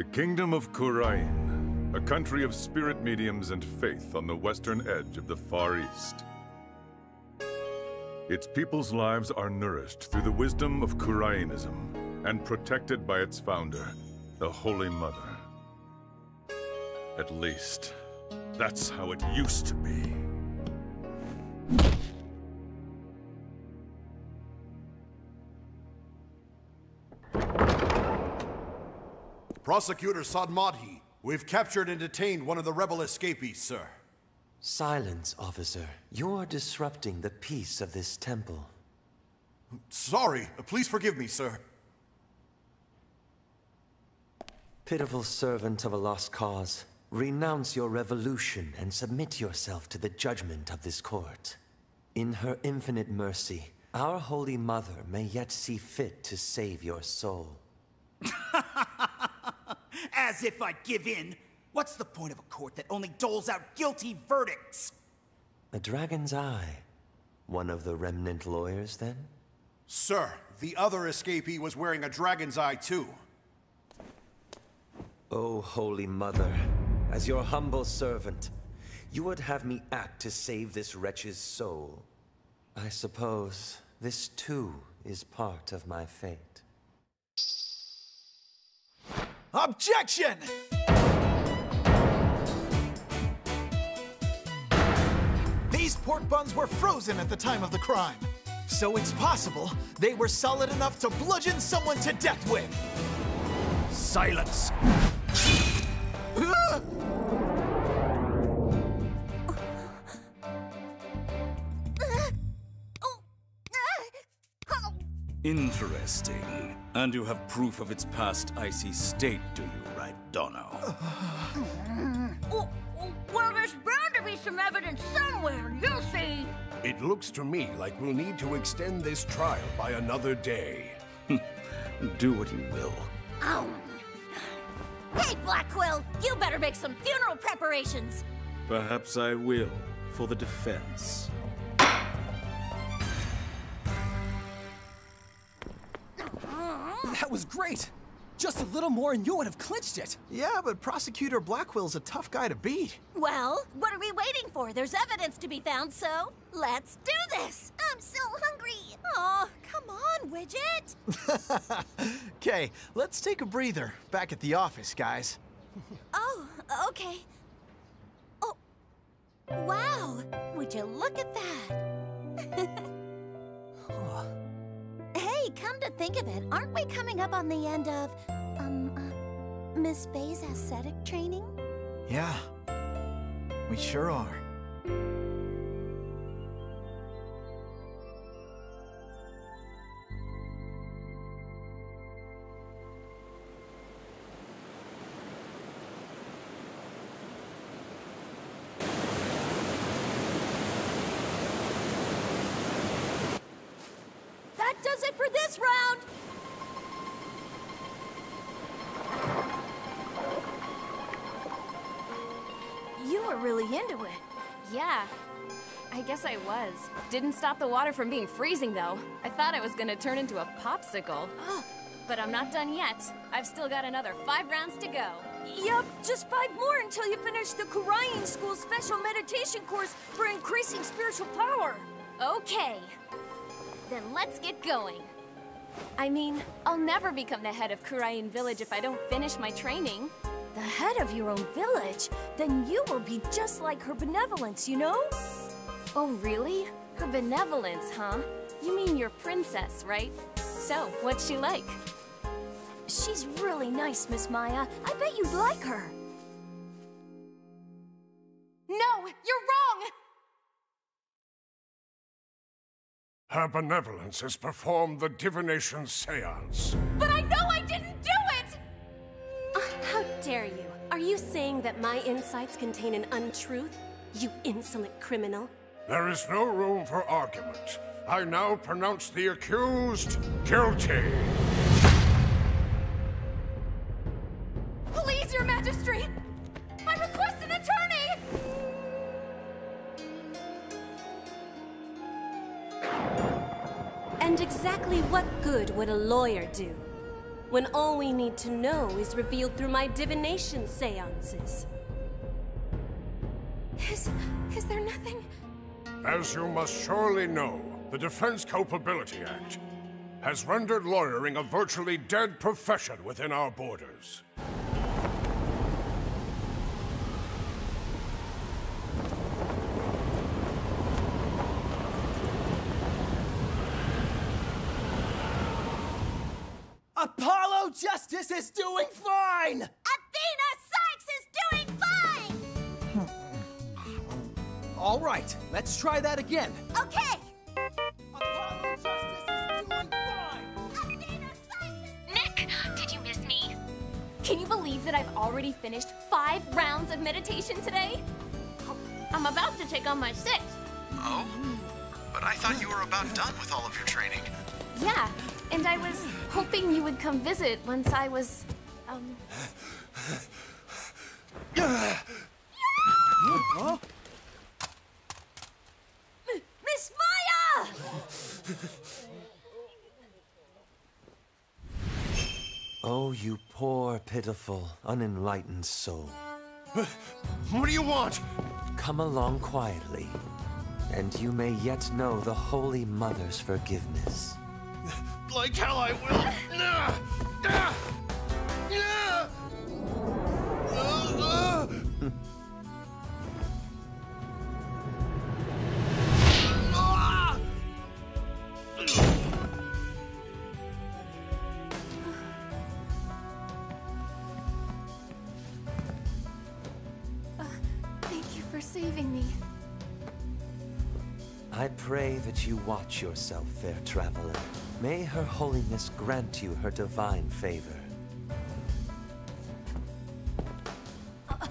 The Kingdom of Khura'in, a country of spirit mediums and faith on the western edge of the Far East. Its people's lives are nourished through the wisdom of Khura'inism and protected by its founder, the Holy Mother. At least, that's how it used to be. Prosecutor Sahdmadhi, we've captured and detained one of the rebel escapees, sir. Silence, officer. You're disrupting the peace of this temple. Sorry, please forgive me, sir. Pitiful servant of a lost cause, renounce your revolution and submit yourself to the judgment of this court. In her infinite mercy, our Holy Mother may yet see fit to save your soul. As if I'd give in. What's the point of a court that only doles out guilty verdicts? A dragon's eye. One of the remnant lawyers, then? Sir, the other escapee was wearing a dragon's eye, too. Oh, Holy Mother, as your humble servant, you would have me act to save this wretch's soul. I suppose this too is part of my fate. Objection! These pork buns were frozen at the time of the crime. So it's possible they were solid enough to bludgeon someone to death with. Silence! Interesting. And you have proof of its past icy state, do you, right, Dono? Oh, oh, well, there's bound to be some evidence somewhere, you'll see. It looks to me like we'll need to extend this trial by another day. do what you will. Oh. Hey, Blackquill, you better make some funeral preparations. Perhaps I will, for the defense. That was great! Just a little more and you would have clinched it! Yeah, but Prosecutor Blackquill's a tough guy to beat. Well, what are we waiting for? There's evidence to be found, so let's do this. I'm so hungry. Oh, come on, Widget. Okay, let's take a breather. Back at the office, guys. Oh, okay. Oh, wow. Would you look at that? Come to think of it, aren't we coming up on the end of, um, uh, Miss Bay's aesthetic training? Yeah, we sure are. Was. Didn't stop the water from being freezing, though. I thought I was gonna turn into a popsicle. Oh. but I'm not done yet. I've still got another five rounds to go. Yup, just five more until you finish the Karayan School special meditation course for increasing spiritual power. Okay. Then let's get going. I mean, I'll never become the head of Kurain Village if I don't finish my training. The head of your own village? Then you will be just like her benevolence, you know? Oh, really? Her benevolence, huh? You mean your princess, right? So, what's she like? She's really nice, Miss Maya. I bet you'd like her. No, you're wrong! Her benevolence has performed the divination seance. But I know I didn't do it! Uh, how dare you? Are you saying that my insights contain an untruth? You insolent criminal. There is no room for argument. I now pronounce the accused guilty. Please, your majesty! I request an attorney! And exactly what good would a lawyer do? When all we need to know is revealed through my divination seances. Is... is there nothing? As you must surely know, the Defense Culpability Act has rendered lawyering a virtually dead profession within our borders. About to take on my sixth. Oh? But I thought you were about done with all of your training. Yeah, and I was hoping you would come visit once I was, um... Huh? Miss Maya! Oh, you poor, pitiful, unenlightened soul. What do you want? Come along quietly, and you may yet know the Holy Mother's forgiveness. Like hell I will. That you watch yourself, fair traveler. May Her Holiness grant you her divine favor.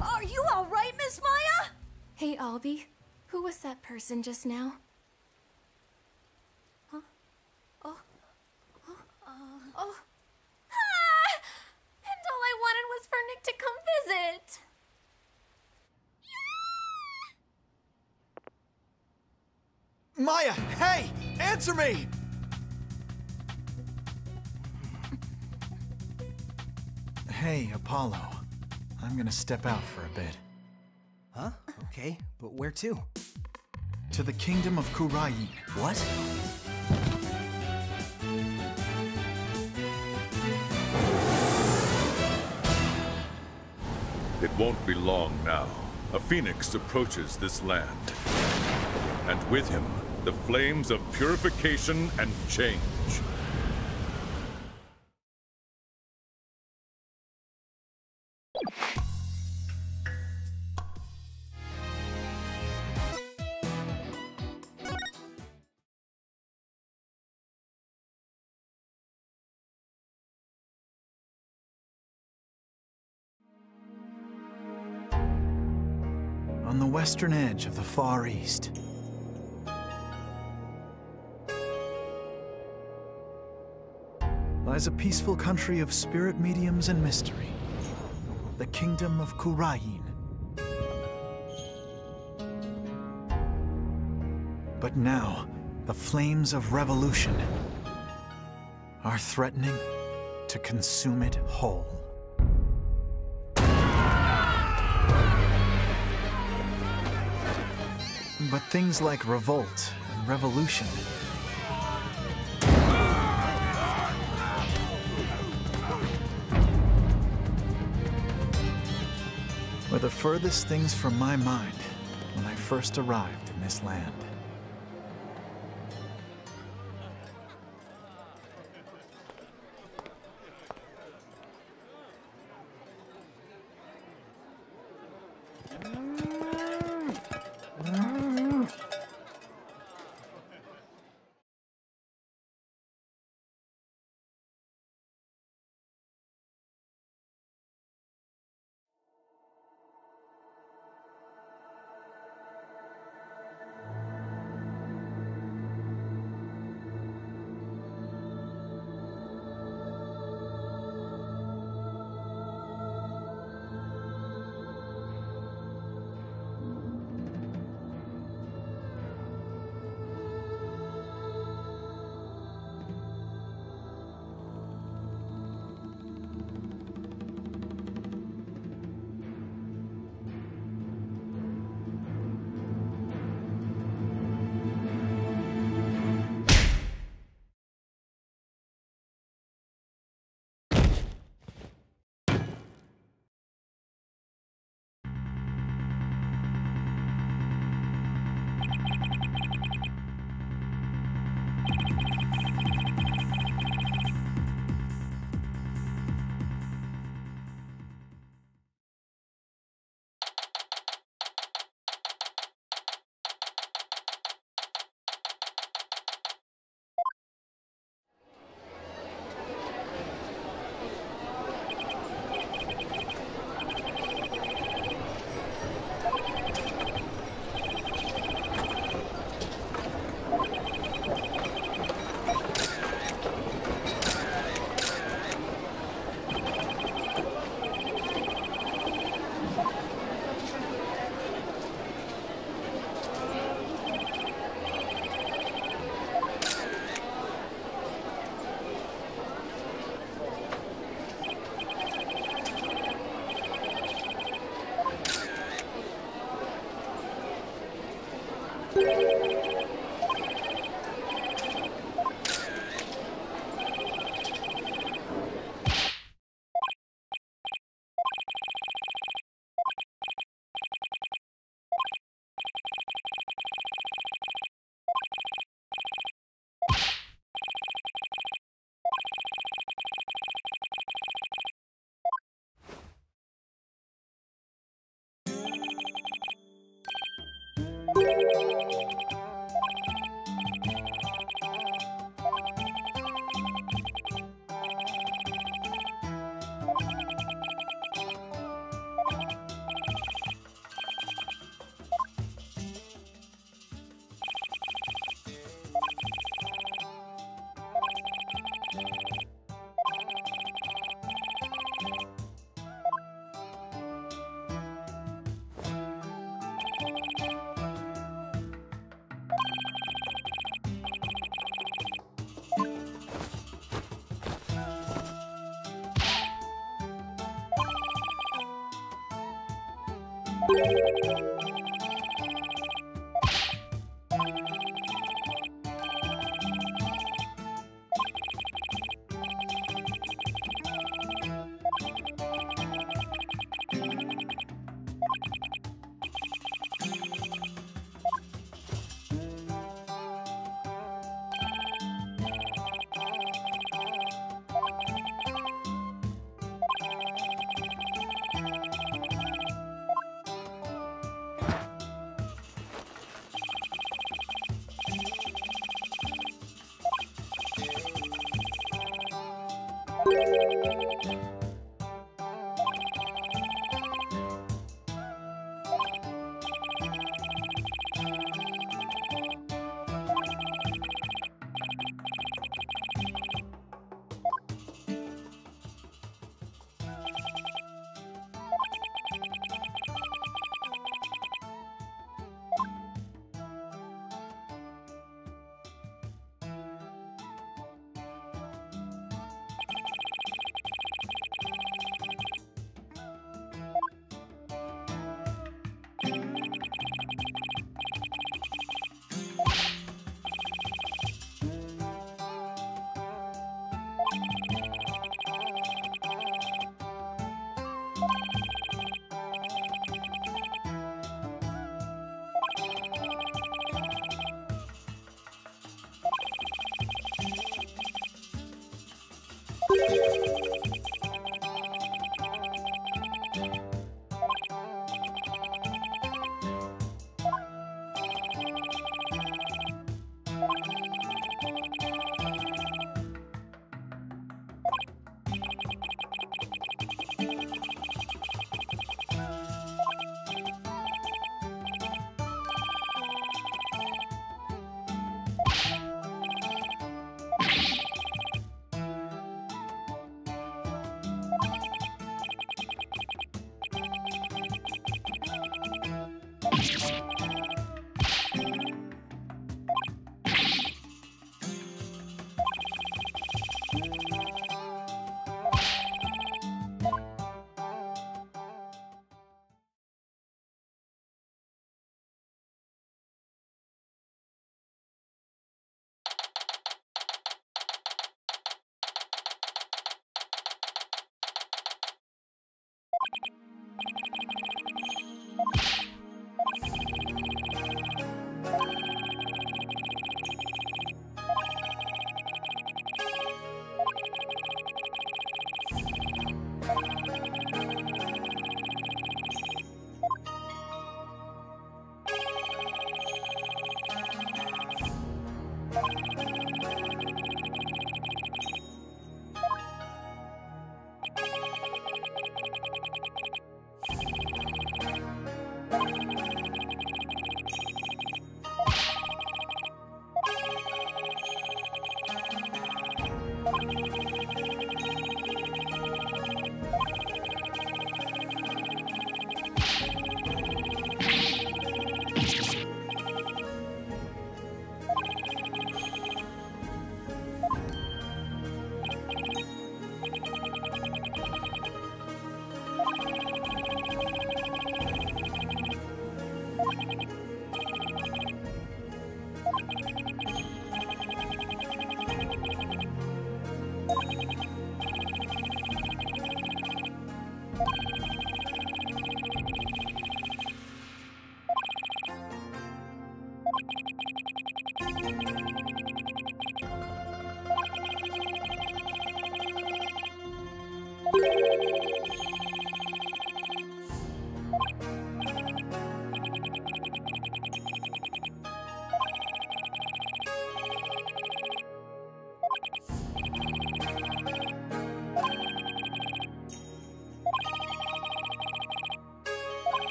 Are you all right, Miss Maya? Hey, Ahlbi, who was that person just now? Huh? Oh. Oh. Oh. Ah! And all I wanted was for Nick to come visit. Maya, hey! Answer me! Hey, Apollo. I'm gonna step out for a bit. Huh? Okay, but where to? To the kingdom of Khura'in. What? It won't be long now. A phoenix approaches this land. And with him, the flames of purification and change. On the western edge of the Far East. Lies a peaceful country of spirit mediums and mystery. The kingdom of Khura'in. But now, the flames of revolution are threatening to consume it whole. But things like revolt and revolution the furthest things from my mind when I first arrived in this land.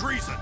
Treason.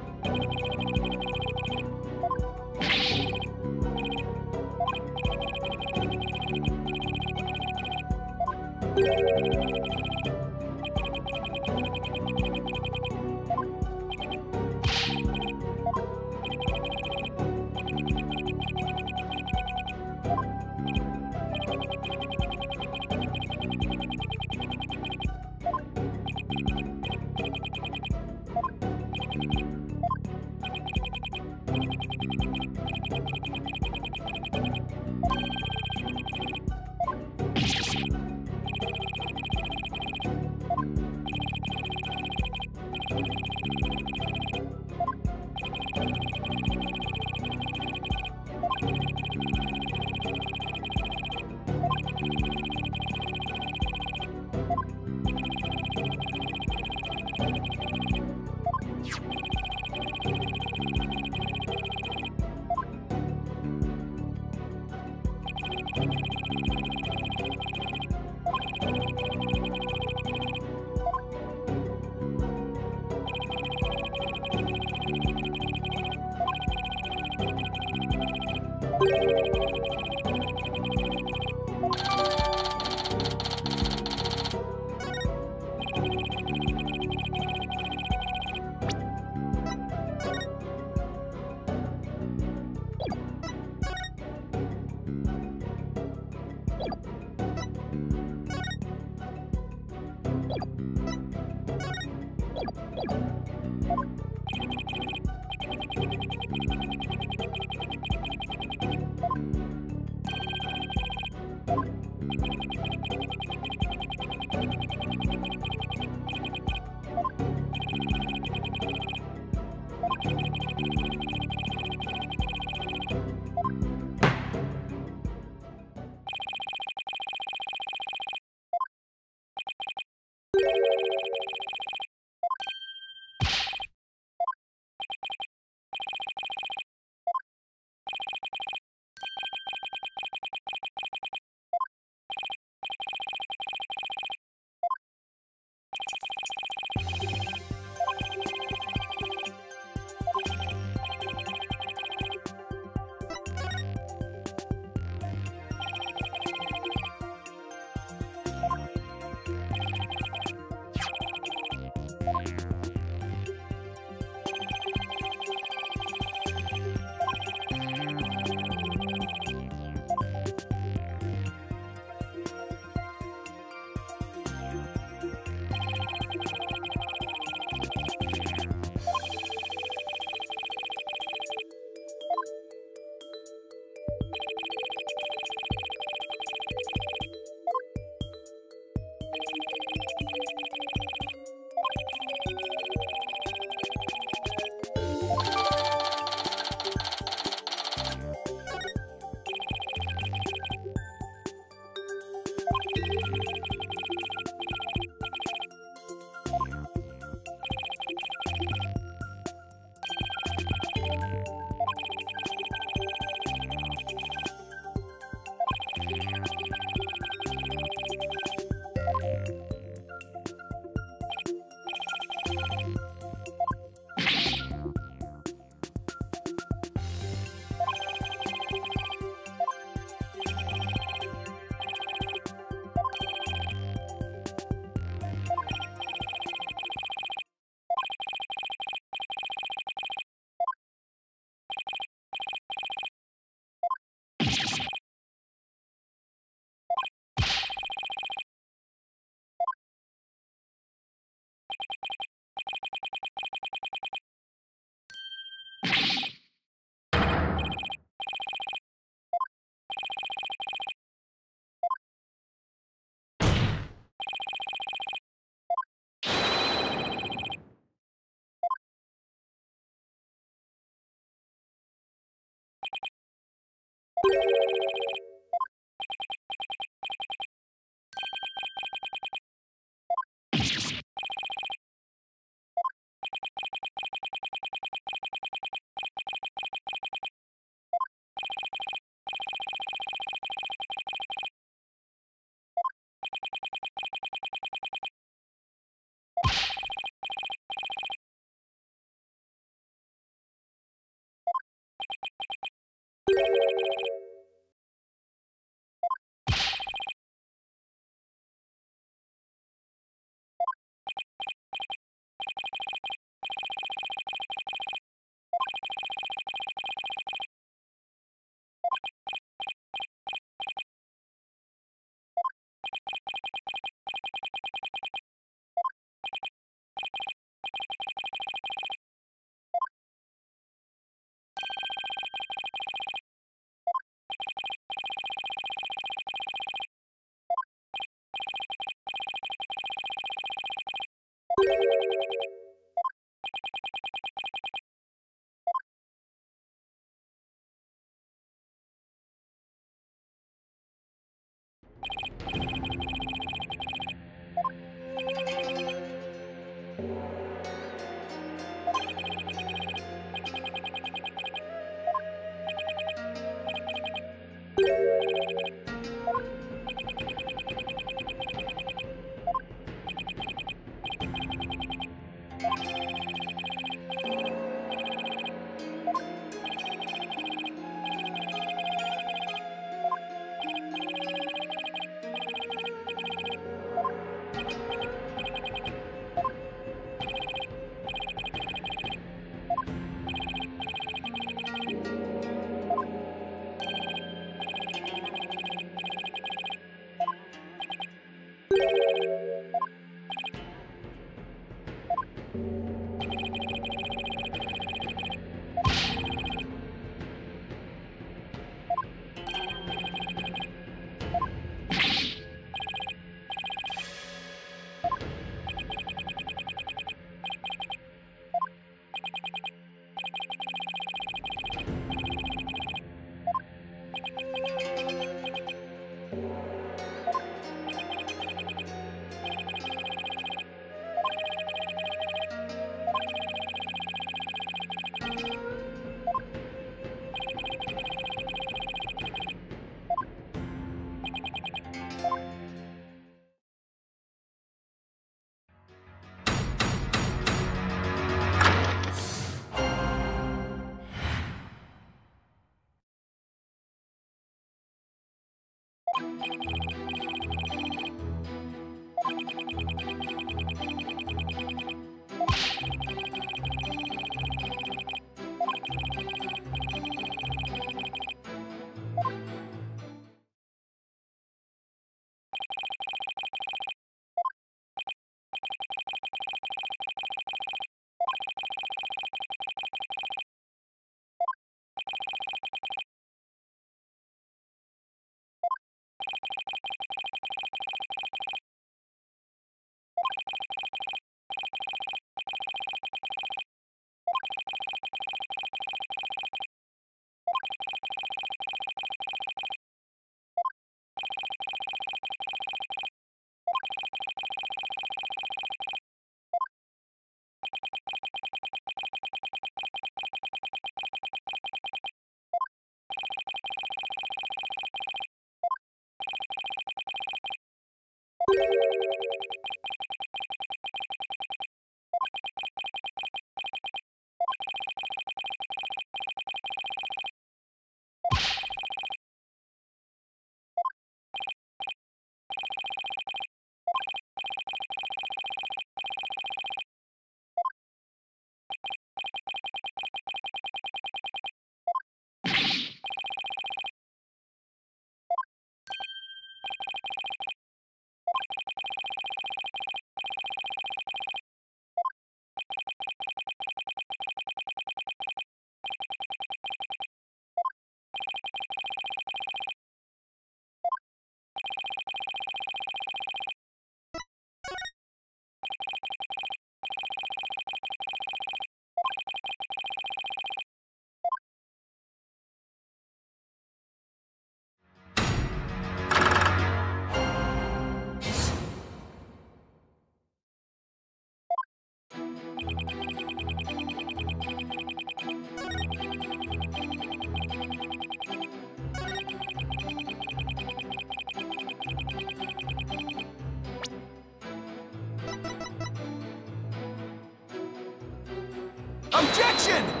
Objection!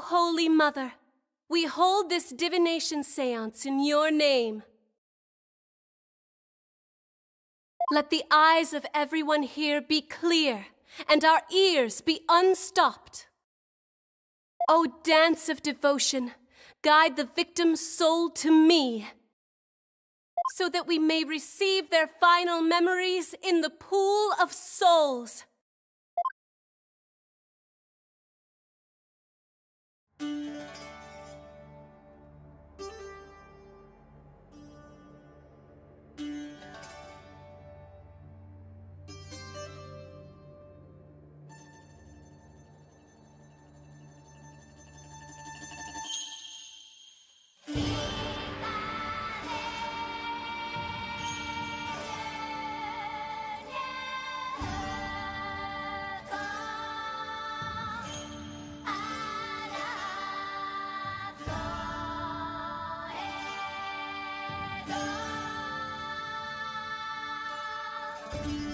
Holy Mother, we hold this divination seance in your name. Let the eyes of everyone here be clear and our ears be unstopped. O dance of devotion, guide the victim's soul to me, so that we may receive their final memories in the pool of souls. Thank you.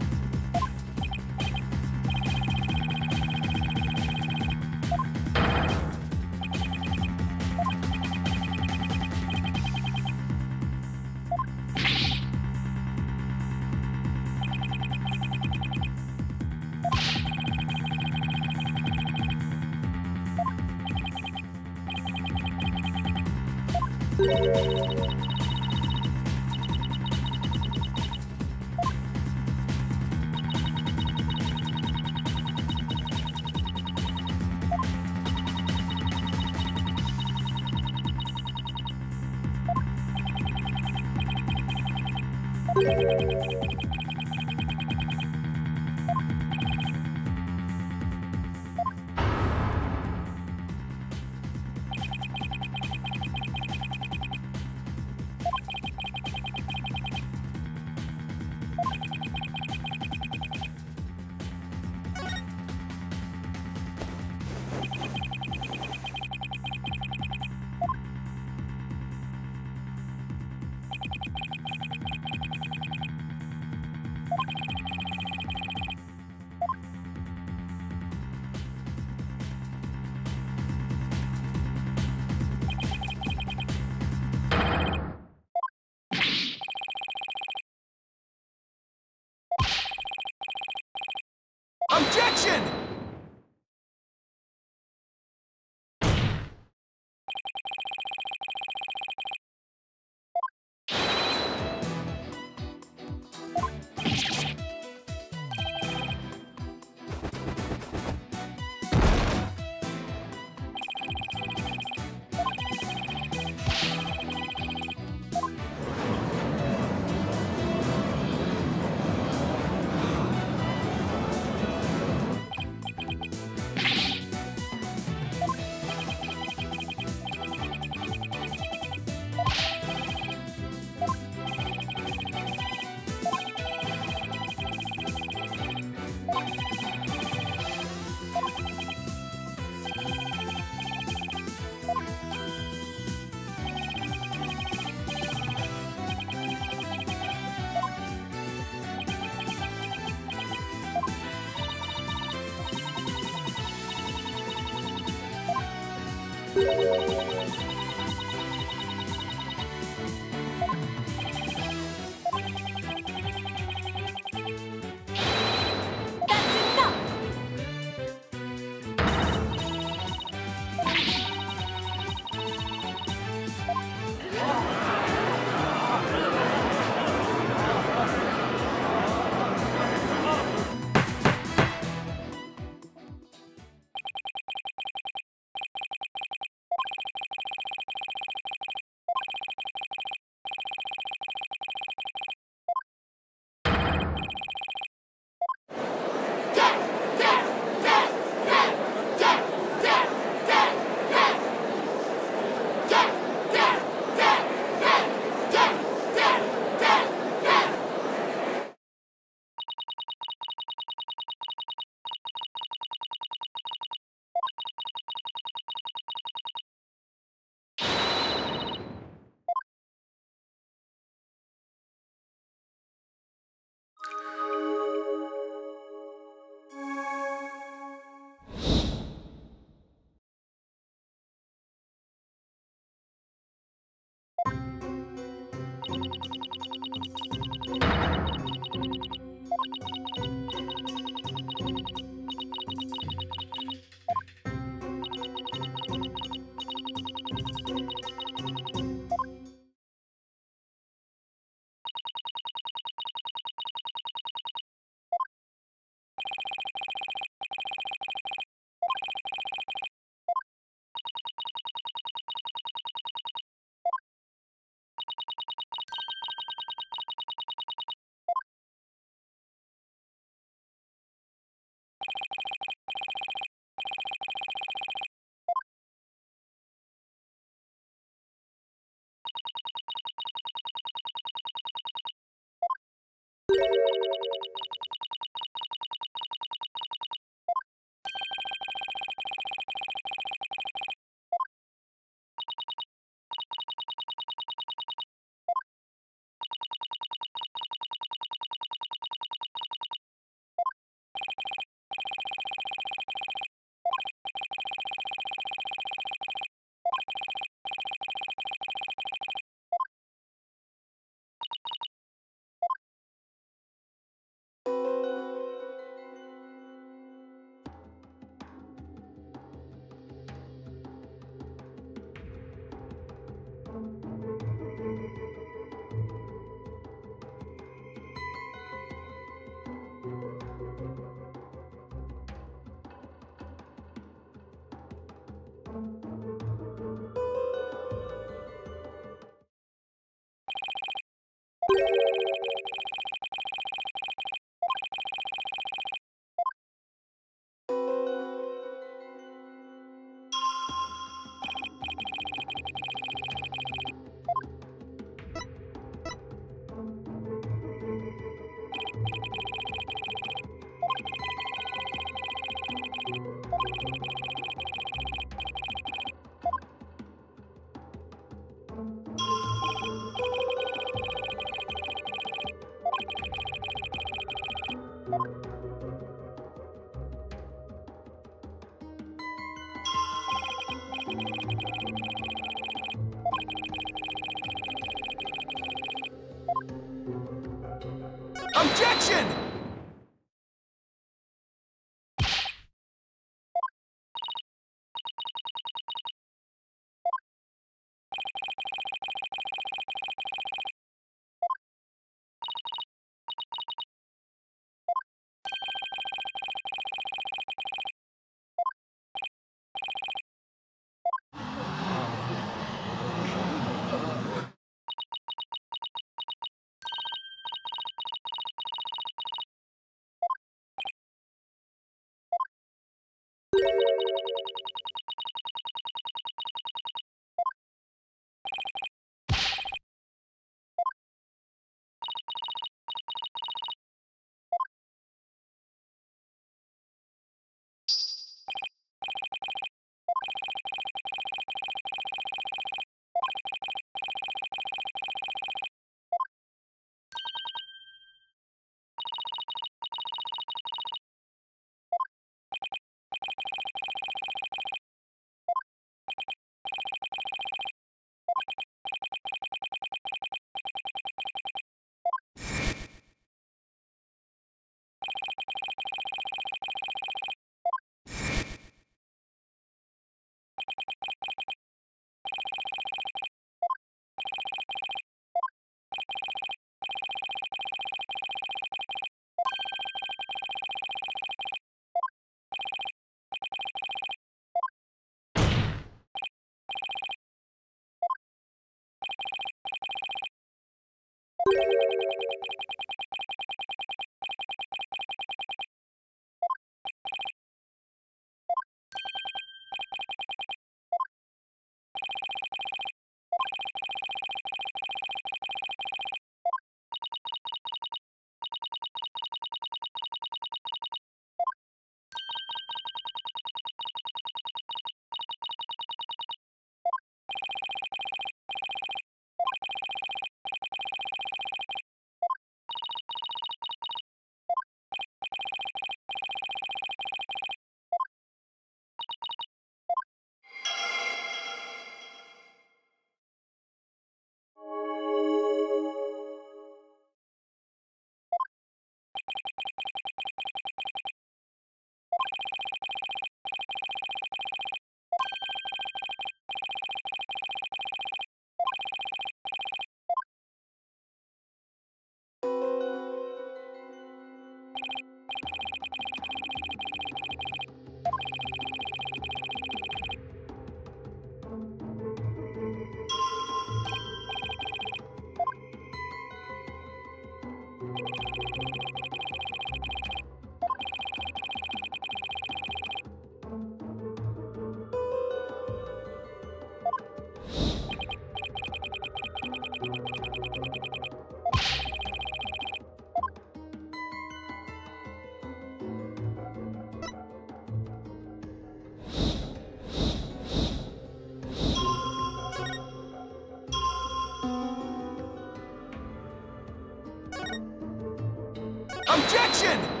Objection!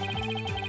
Música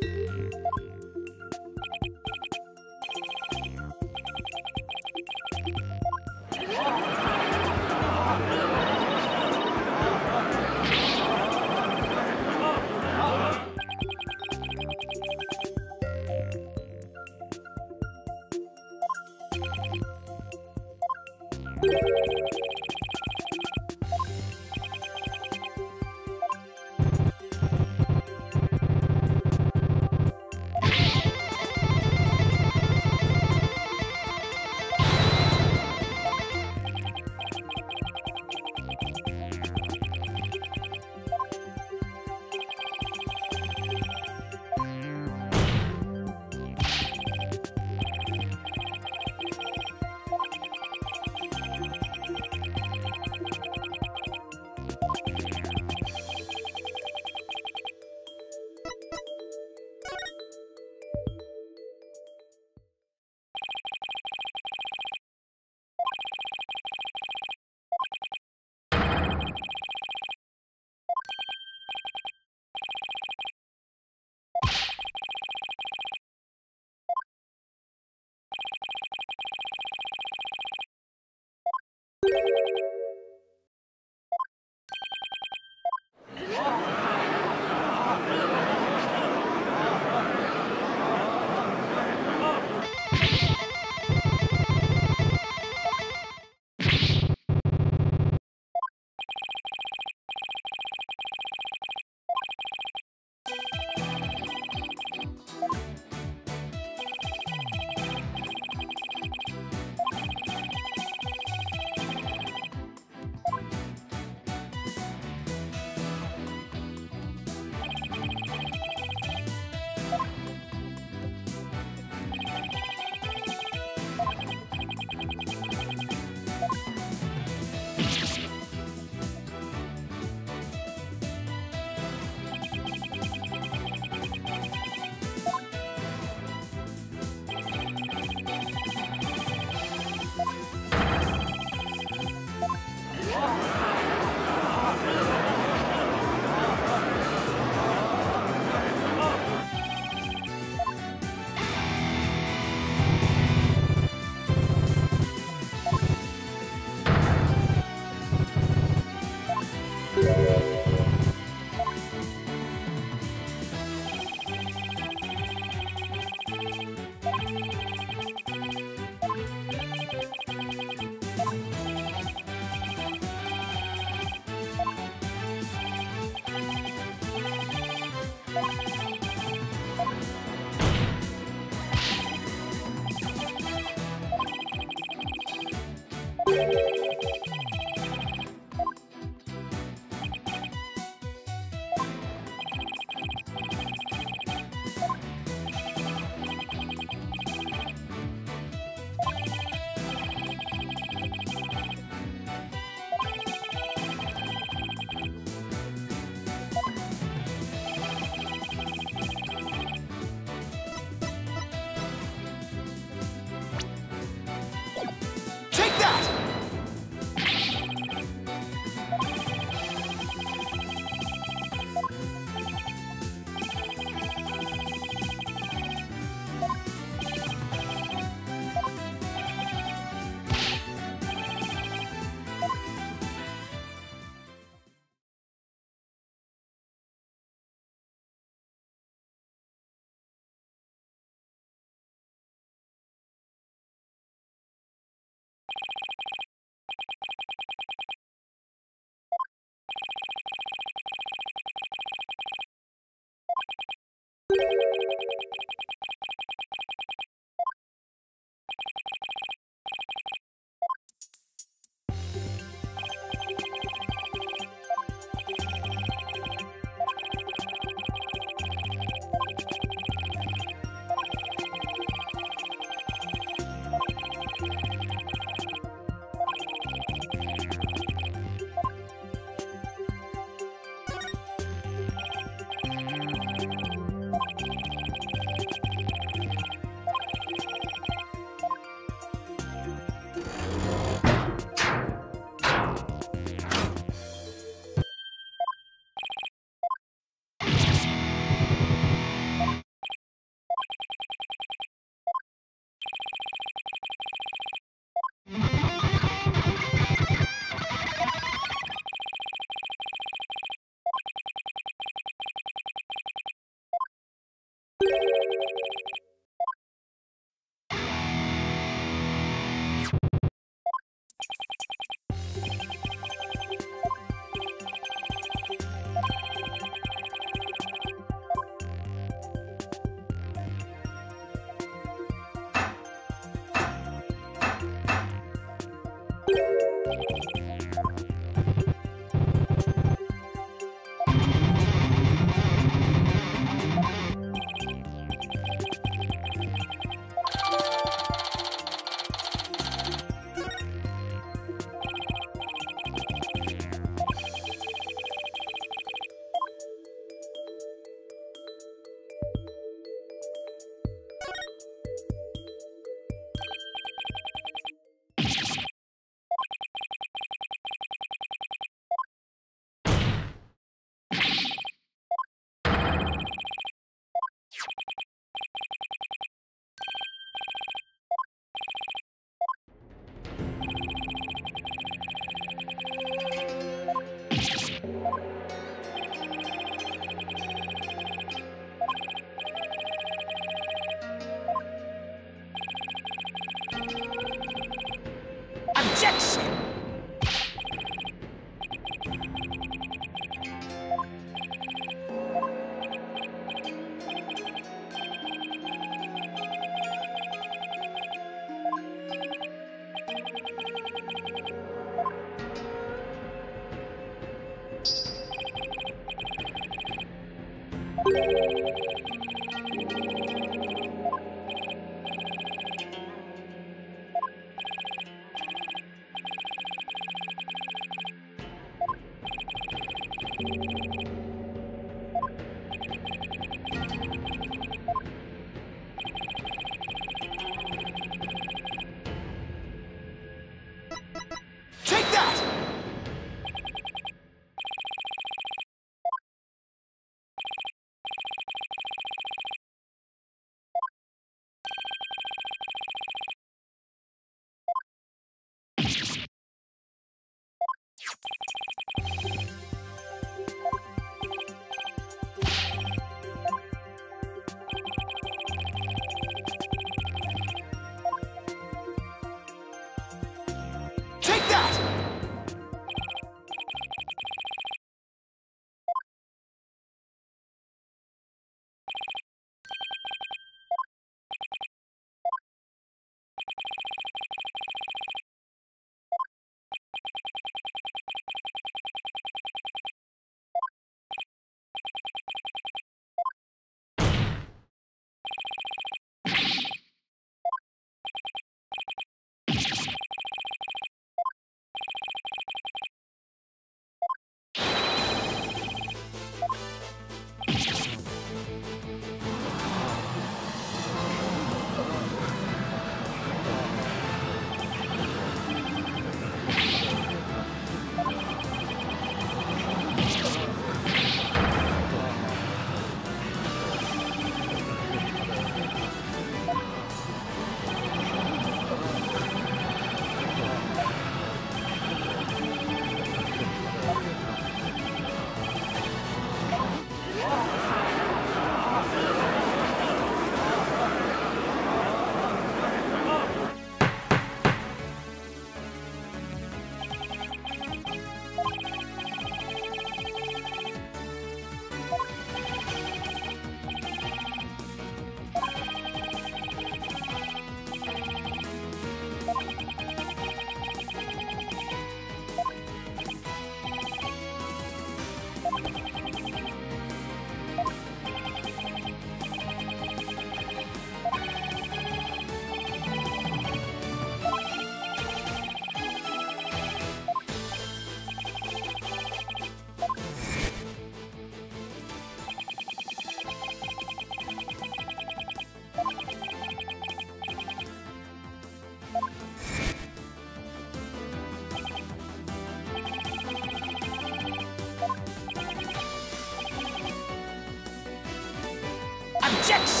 Objection!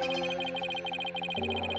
thank you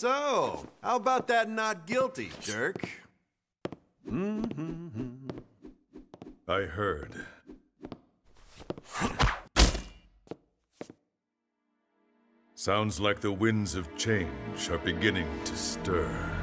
So, how about that not guilty, Dirk? I heard. Sounds like the winds of change are beginning to stir.